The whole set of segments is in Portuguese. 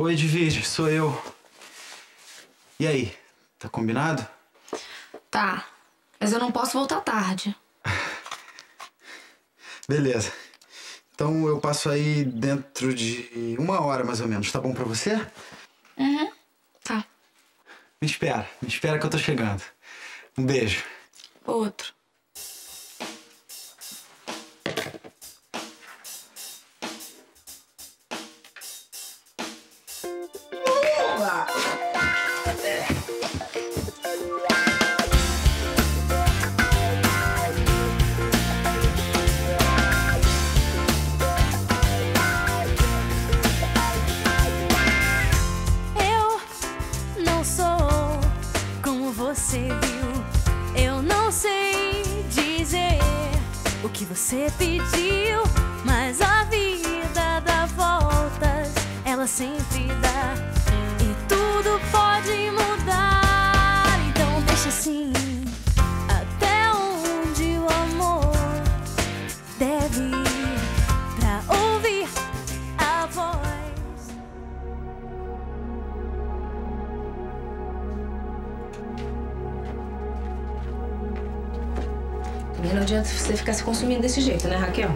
Oi, Divide, sou eu. E aí, tá combinado? Tá, mas eu não posso voltar tarde. Beleza. Então eu passo aí dentro de uma hora, mais ou menos. Tá bom pra você? Uhum, tá. Me espera, me espera que eu tô chegando. Um beijo. Outro. Que você pediu, mas a vida dá voltas, ela sempre dá. Deixa assim. Até onde o amor deve ir pra ouvir a voz. Também não adianta você ficar se consumindo desse jeito, né, Raquel?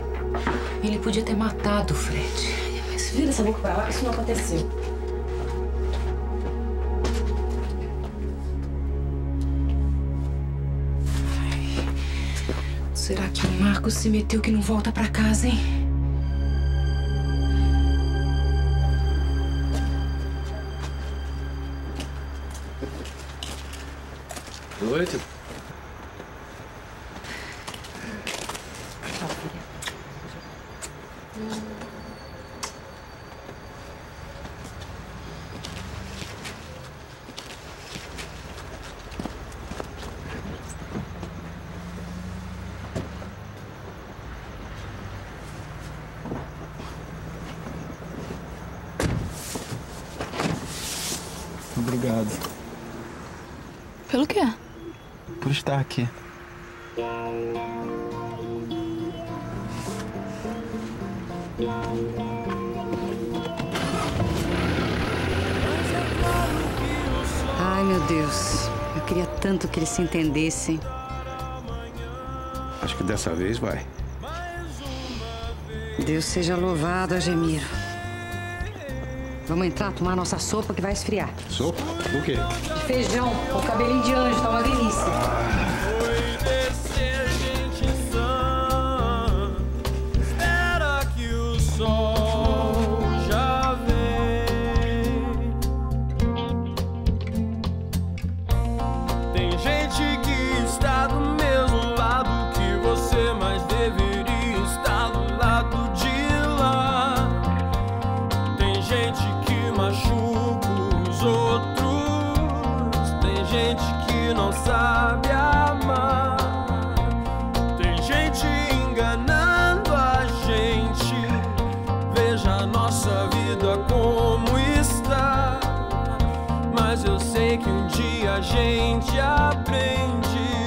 Ele podia ter matado o Fred. Mas vira essa boca pra lá, isso não aconteceu. Será que o Marcos se meteu que não volta pra casa, hein? Noite. Obrigado Pelo quê? por estar aqui. Ai, meu Deus. Eu queria tanto que eles se entendessem. Acho que dessa vez vai. Deus seja louvado, Agemiro. Vamos entrar, tomar nossa sopa que vai esfriar. Sopa? O quê? De feijão, com cabelinho de anjo, tá uma delícia. Espera machuca os outros. Tem gente que não sabe amar. Tem gente enganando a gente. Veja a nossa vida como está. Mas eu sei que um dia a gente aprende.